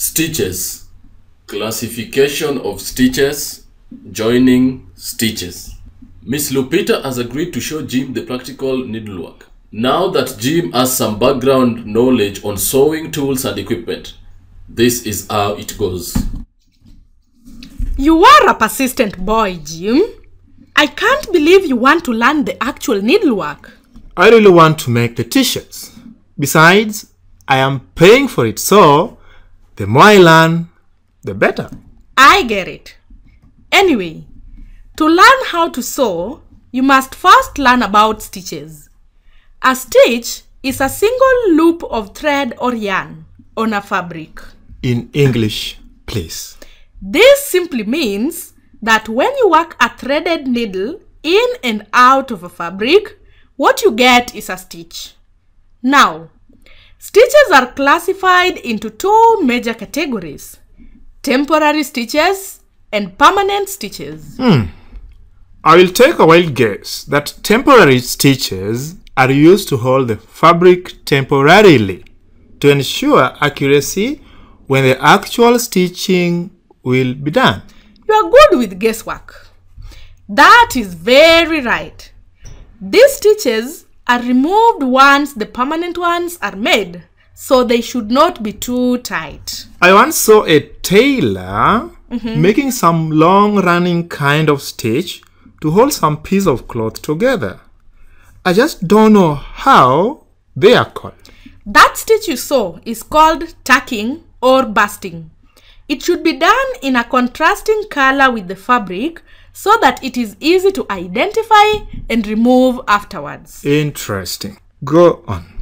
Stitches. Classification of stitches. Joining stitches. Miss Lupita has agreed to show Jim the practical needlework. Now that Jim has some background knowledge on sewing tools and equipment, this is how it goes. You are a persistent boy, Jim. I can't believe you want to learn the actual needlework. I really want to make the t-shirts. Besides, I am paying for it, so the more I learn, the better. I get it. Anyway, to learn how to sew, you must first learn about stitches. A stitch is a single loop of thread or yarn on a fabric. In English, please. This simply means that when you work a threaded needle in and out of a fabric, what you get is a stitch. Now, stitches are classified into two major categories temporary stitches and permanent stitches. Hmm. I will take a wild guess that temporary stitches are used to hold the fabric temporarily to ensure accuracy when the actual stitching will be done. You are good with guesswork. That is very right. These stitches are removed once the permanent ones are made, so they should not be too tight. I once saw a tailor making some long running kind of stitch to hold some piece of cloth together. I just don't know how they are called. That stitch you saw is called tacking or basting. It should be done in a contrasting color with the fabric so that it is easy to identify and remove afterwards. Interesting. Go on.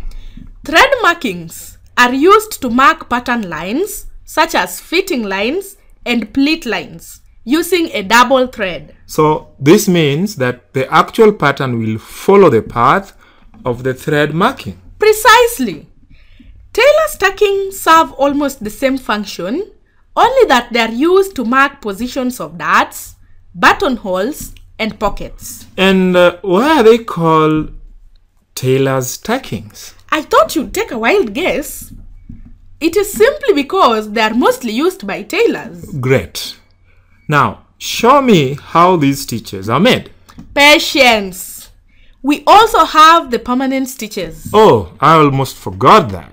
Thread markings are used to mark pattern lines such as fitting lines and pleat lines using a double thread. So this means that the actual pattern will follow the path of the thread marking. Precisely. Tailor's tacking serve almost the same function, only that they are used to mark positions of darts, buttonholes, and pockets. And uh, why are they called tailor's tackings? I thought you'd take a wild guess. It is simply because they are mostly used by tailors. Great. Now, show me how these stitches are made. Patience. We also have the permanent stitches. Oh, I almost forgot that.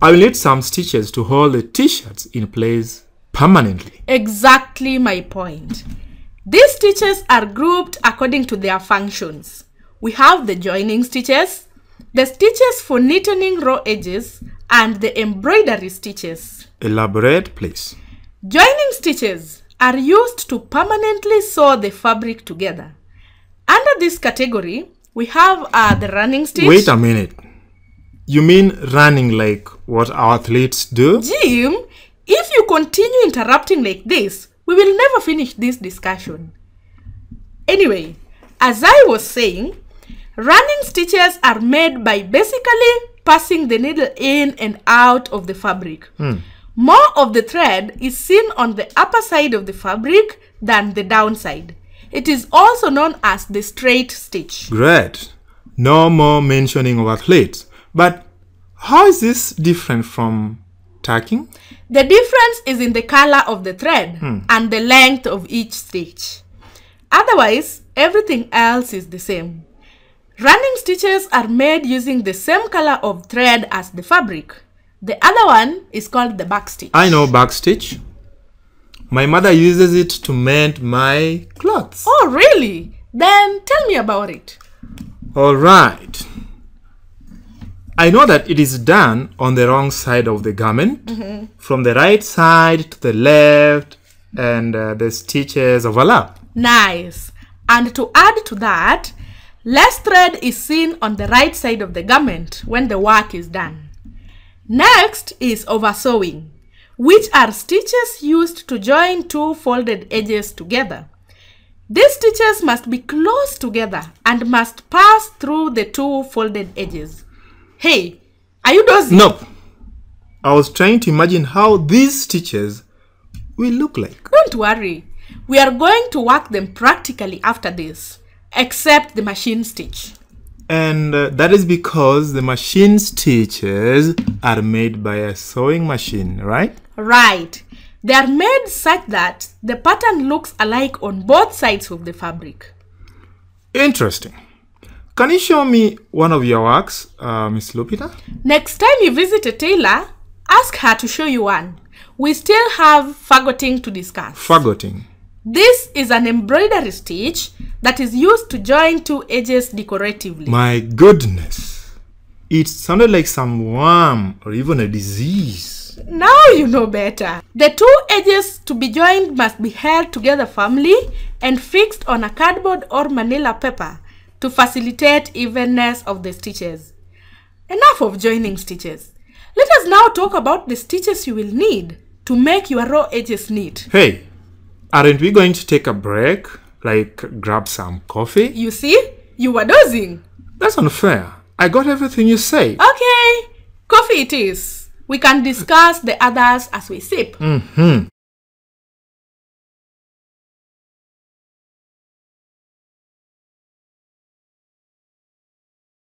I will need some stitches to hold the t-shirts in place permanently. Exactly my point. These stitches are grouped according to their functions. We have the joining stitches, the stitches for neatening raw edges, and the embroidery stitches. Elaborate, please. Joining stitches are used to permanently sew the fabric together. Under this category, we have uh, the running stitch. Wait a minute. You mean running like what our athletes do? Jim, if you continue interrupting like this, we will never finish this discussion. Anyway, as I was saying, running stitches are made by basically passing the needle in and out of the fabric. Hmm. More of the thread is seen on the upper side of the fabric than the downside. It is also known as the straight stitch. Great. No more mentioning of athletes. But how is this different from tacking? The difference is in the color of the thread hmm. and the length of each stitch. Otherwise, everything else is the same. Running stitches are made using the same color of thread as the fabric. The other one is called the back stitch. I know backstitch. My mother uses it to mend my clothes. Oh, really? Then tell me about it. All right. I know that it is done on the wrong side of the garment, from the right side to the left, and uh, the stitches overlap. Nice. And to add to that, less thread is seen on the right side of the garment when the work is done. Next is oversewing, which are stitches used to join two folded edges together. These stitches must be close together and must pass through the two folded edges. Hey, are you dozing? Nope. I was trying to imagine how these stitches will look like. Don't worry. We are going to work them practically after this, except the machine stitch. And uh, that is because the machine stitches are made by a sewing machine, right? Right. They are made such that the pattern looks alike on both sides of the fabric. Interesting. Can you show me one of your works, uh, Miss Lupita? Next time you visit a tailor, ask her to show you one. We still have fagoting to discuss. Fagoting. This is an embroidery stitch that is used to join two edges decoratively. My goodness. It sounded like some worm or even a disease. Now you know better. The two edges to be joined must be held together firmly and fixed on a cardboard or manila paper to facilitate evenness of the stitches. Enough of joining stitches. Let us now talk about the stitches you will need to make your raw edges neat. Hey, aren't we going to take a break? Like grab some coffee? You see, you were dozing. That's unfair. I got everything you say. Okay, coffee it is. We can discuss the others as we sip. Hmm.